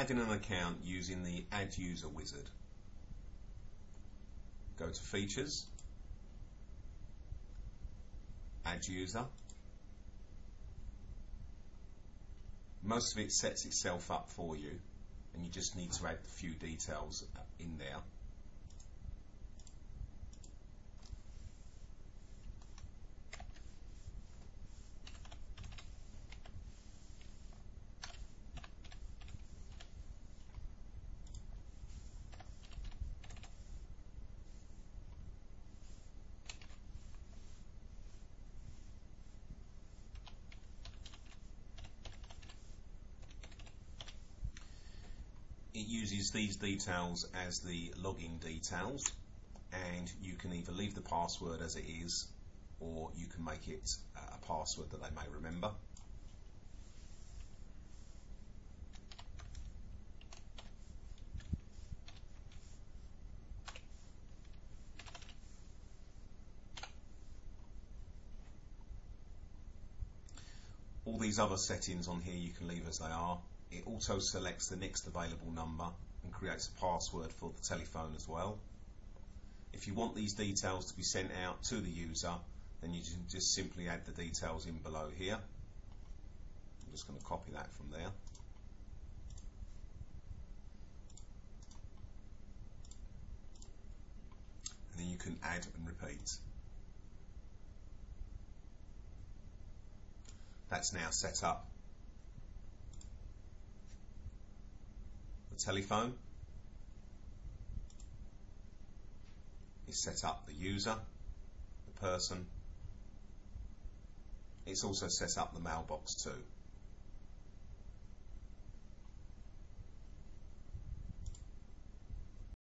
adding an account using the Add User wizard. Go to Features, Add User. Most of it sets itself up for you and you just need to add a few details in there. It uses these details as the login details and you can either leave the password as it is or you can make it a password that they may remember. All these other settings on here you can leave as they are it auto selects the next available number and creates a password for the telephone as well. If you want these details to be sent out to the user, then you can just simply add the details in below here. I'm just going to copy that from there. And then you can add and repeat. That's now set up telephone is set up the user, the person. It's also set up the mailbox too.